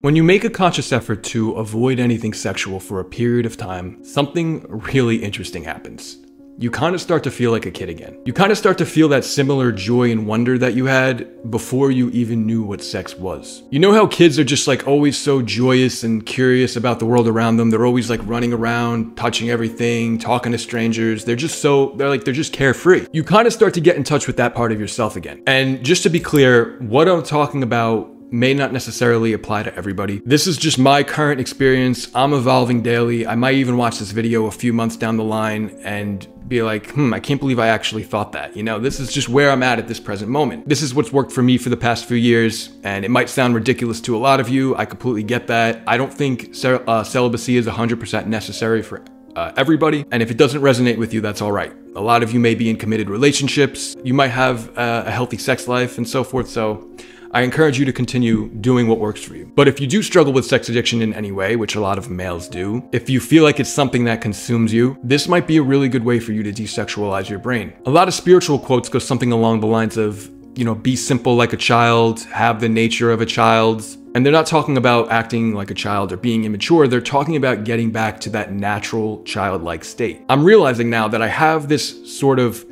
When you make a conscious effort to avoid anything sexual for a period of time, something really interesting happens. You kind of start to feel like a kid again. You kind of start to feel that similar joy and wonder that you had before you even knew what sex was. You know how kids are just like always so joyous and curious about the world around them? They're always like running around, touching everything, talking to strangers. They're just so, they're like, they're just carefree. You kind of start to get in touch with that part of yourself again. And just to be clear, what I'm talking about may not necessarily apply to everybody. This is just my current experience. I'm evolving daily. I might even watch this video a few months down the line and be like, hmm, I can't believe I actually thought that. You know, this is just where I'm at at this present moment. This is what's worked for me for the past few years, and it might sound ridiculous to a lot of you. I completely get that. I don't think uh, celibacy is 100% necessary for uh, everybody. And if it doesn't resonate with you, that's all right. A lot of you may be in committed relationships. You might have uh, a healthy sex life and so forth. So I encourage you to continue doing what works for you. But if you do struggle with sex addiction in any way, which a lot of males do, if you feel like it's something that consumes you, this might be a really good way for you to desexualize your brain. A lot of spiritual quotes go something along the lines of, you know, be simple like a child, have the nature of a child. And they're not talking about acting like a child or being immature. They're talking about getting back to that natural childlike state. I'm realizing now that I have this sort of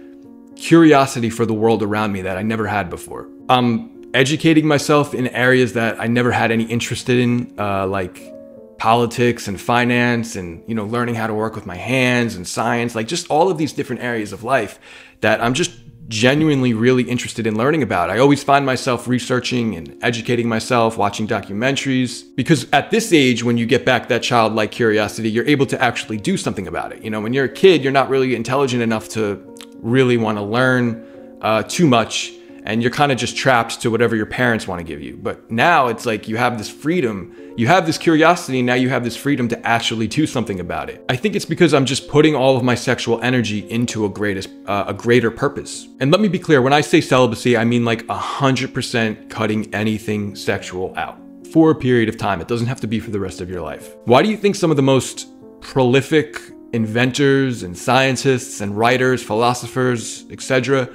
curiosity for the world around me that I never had before. I'm educating myself in areas that I never had any interest in, uh, like politics and finance and you know learning how to work with my hands and science like just all of these different areas of life that I'm just genuinely really interested in learning about. I always find myself researching and educating myself, watching documentaries because at this age when you get back that childlike curiosity, you're able to actually do something about it. You know, when you're a kid, you're not really intelligent enough to really want to learn uh, too much and you're kind of just trapped to whatever your parents want to give you. But now it's like you have this freedom, you have this curiosity, now you have this freedom to actually do something about it. I think it's because I'm just putting all of my sexual energy into a greatest, uh, a greater purpose. And let me be clear, when I say celibacy, I mean like 100% cutting anything sexual out for a period of time. It doesn't have to be for the rest of your life. Why do you think some of the most prolific inventors and scientists and writers, philosophers, etc.,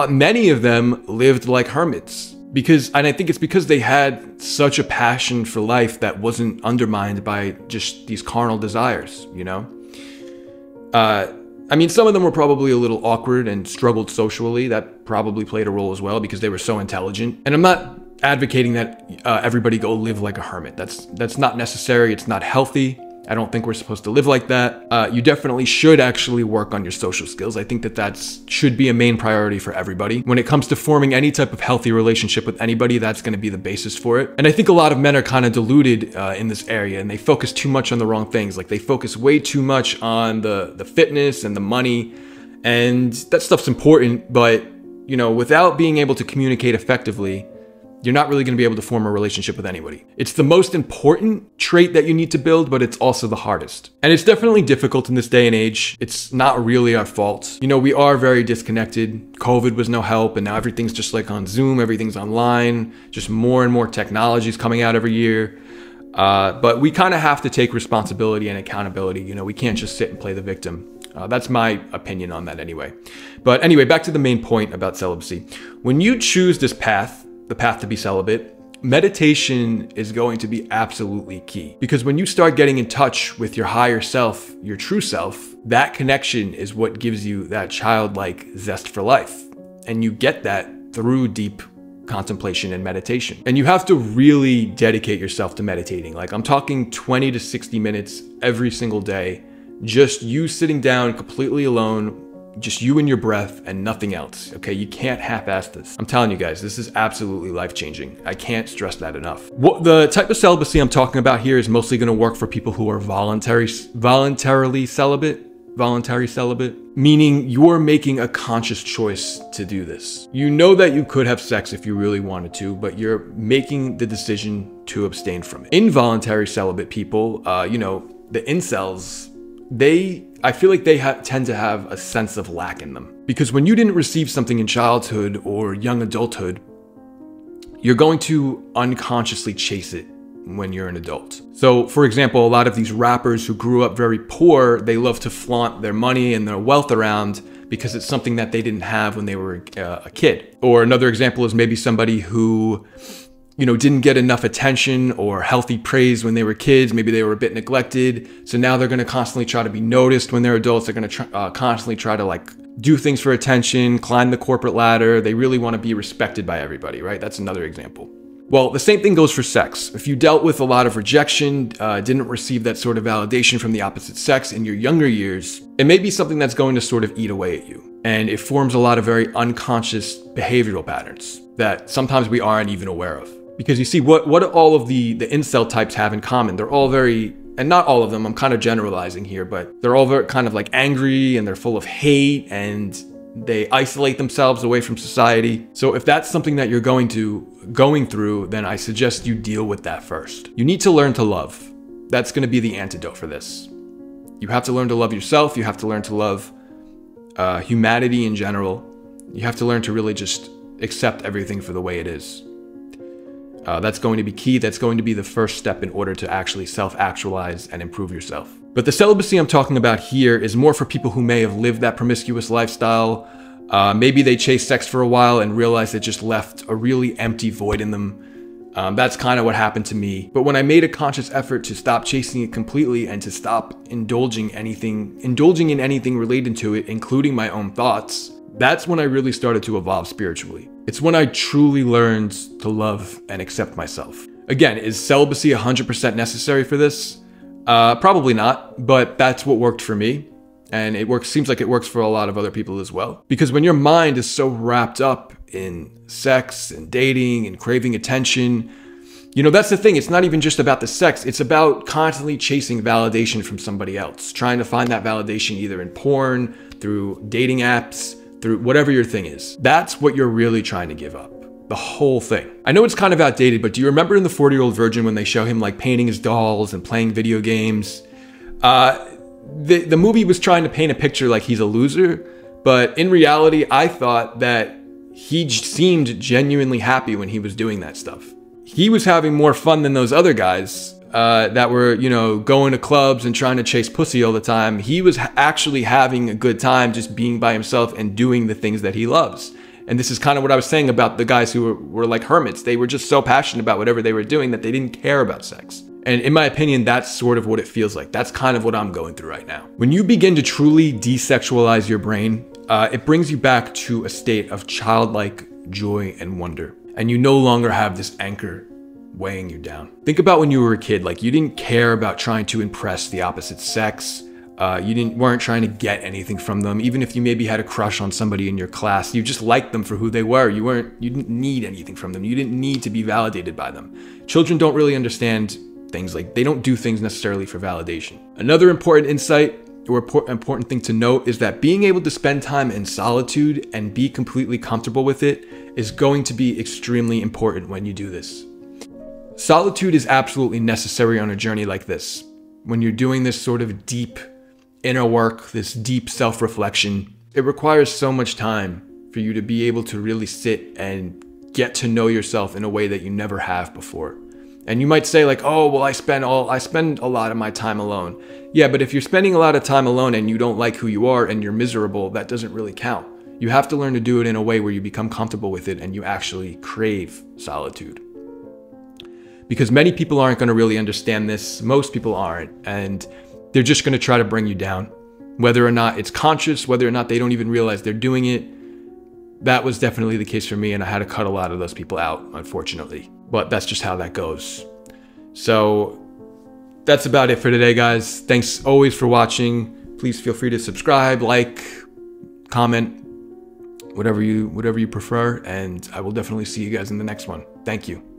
uh, many of them lived like hermits because and i think it's because they had such a passion for life that wasn't undermined by just these carnal desires you know? Uh, i mean some of them were probably a little awkward and struggled socially. That probably played a role as well because they were so intelligent. And i'm not advocating that uh, everybody go live like a hermit. That's that's not necessary. It's not healthy I don't think we're supposed to live like that. Uh, you definitely should actually work on your social skills. I think that that should be a main priority for everybody. When it comes to forming any type of healthy relationship with anybody, that's going to be the basis for it. And I think a lot of men are kind of deluded uh, in this area and they focus too much on the wrong things. Like they focus way too much on the, the fitness and the money. And that stuff's important, but you know, without being able to communicate effectively, you're not really going to be able to form a relationship with anybody. It's the most important trait that you need to build, but it's also the hardest. And it's definitely difficult in this day and age. It's not really our fault. You know, we are very disconnected. COVID was no help, and now everything's just like on Zoom, everything's online, just more and more technologies coming out every year. Uh, but we kind of have to take responsibility and accountability. You know, we can't just sit and play the victim. Uh, that's my opinion on that anyway. But anyway, back to the main point about celibacy. When you choose this path, the path to be celibate, meditation is going to be absolutely key. Because when you start getting in touch with your higher self, your true self, that connection is what gives you that childlike zest for life. And you get that through deep contemplation and meditation. And you have to really dedicate yourself to meditating. Like I'm talking 20 to 60 minutes every single day, just you sitting down completely alone just you and your breath and nothing else. Okay, you can't half-ass this. I'm telling you guys, this is absolutely life-changing. I can't stress that enough. What the type of celibacy I'm talking about here is mostly going to work for people who are voluntary, voluntarily celibate, voluntary celibate, meaning you're making a conscious choice to do this. You know that you could have sex if you really wanted to, but you're making the decision to abstain from it. Involuntary celibate people, uh, you know, the incels they I feel like they tend to have a sense of lack in them. Because when you didn't receive something in childhood or young adulthood, you're going to unconsciously chase it when you're an adult. So, for example, a lot of these rappers who grew up very poor, they love to flaunt their money and their wealth around because it's something that they didn't have when they were uh, a kid. Or another example is maybe somebody who you know, didn't get enough attention or healthy praise when they were kids. Maybe they were a bit neglected. So now they're going to constantly try to be noticed when they're adults. They're going to uh, constantly try to like do things for attention, climb the corporate ladder. They really want to be respected by everybody, right? That's another example. Well, the same thing goes for sex. If you dealt with a lot of rejection, uh, didn't receive that sort of validation from the opposite sex in your younger years, it may be something that's going to sort of eat away at you. And it forms a lot of very unconscious behavioral patterns that sometimes we aren't even aware of. Because you see, what, what all of the, the incel types have in common? They're all very, and not all of them, I'm kind of generalizing here, but they're all very kind of like angry and they're full of hate and they isolate themselves away from society. So if that's something that you're going to going through, then I suggest you deal with that first. You need to learn to love. That's going to be the antidote for this. You have to learn to love yourself. You have to learn to love uh, humanity in general. You have to learn to really just accept everything for the way it is. Uh, that's going to be key. That's going to be the first step in order to actually self actualize and improve yourself. But the celibacy I'm talking about here is more for people who may have lived that promiscuous lifestyle. Uh, maybe they chased sex for a while and realized it just left a really empty void in them. Um, that's kind of what happened to me. But when I made a conscious effort to stop chasing it completely and to stop indulging anything, indulging in anything related to it, including my own thoughts, that's when I really started to evolve spiritually. It's when I truly learned to love and accept myself. Again, is celibacy 100% necessary for this? Uh, probably not, but that's what worked for me. And it works, seems like it works for a lot of other people as well. Because when your mind is so wrapped up in sex and dating and craving attention, you know, that's the thing. It's not even just about the sex. It's about constantly chasing validation from somebody else, trying to find that validation either in porn, through dating apps, through whatever your thing is. That's what you're really trying to give up the whole thing. I know it's kind of outdated, but do you remember in the 40 year old virgin when they show him like painting his dolls and playing video games? Uh, the, the movie was trying to paint a picture like he's a loser, but in reality, I thought that he seemed genuinely happy when he was doing that stuff. He was having more fun than those other guys uh, that were, you know, going to clubs and trying to chase pussy all the time. He was actually having a good time just being by himself and doing the things that he loves. And this is kind of what I was saying about the guys who were, were like hermits. They were just so passionate about whatever they were doing that they didn't care about sex. And in my opinion, that's sort of what it feels like. That's kind of what I'm going through right now. When you begin to truly desexualize your brain, uh, it brings you back to a state of childlike joy and wonder. And you no longer have this anchor weighing you down. Think about when you were a kid, like you didn't care about trying to impress the opposite sex. Uh, you didn't weren't trying to get anything from them. Even if you maybe had a crush on somebody in your class, you just liked them for who they were. You weren't you didn't need anything from them. You didn't need to be validated by them. Children don't really understand things like they don't do things necessarily for validation. Another important insight or important thing to note is that being able to spend time in solitude and be completely comfortable with it is going to be extremely important when you do this. Solitude is absolutely necessary on a journey like this. When you're doing this sort of deep inner work, this deep self reflection, it requires so much time for you to be able to really sit and get to know yourself in a way that you never have before. And you might say like, "Oh, well I spend all I spend a lot of my time alone." Yeah, but if you're spending a lot of time alone and you don't like who you are and you're miserable, that doesn't really count. You have to learn to do it in a way where you become comfortable with it and you actually crave solitude. Because many people aren't going to really understand this. Most people aren't. And they're just going to try to bring you down. Whether or not it's conscious, whether or not they don't even realize they're doing it. That was definitely the case for me, and I had to cut a lot of those people out, unfortunately. But that's just how that goes. So that's about it for today, guys. Thanks always for watching. Please feel free to subscribe, like, comment, whatever you whatever you prefer, and I will definitely see you guys in the next one. Thank you.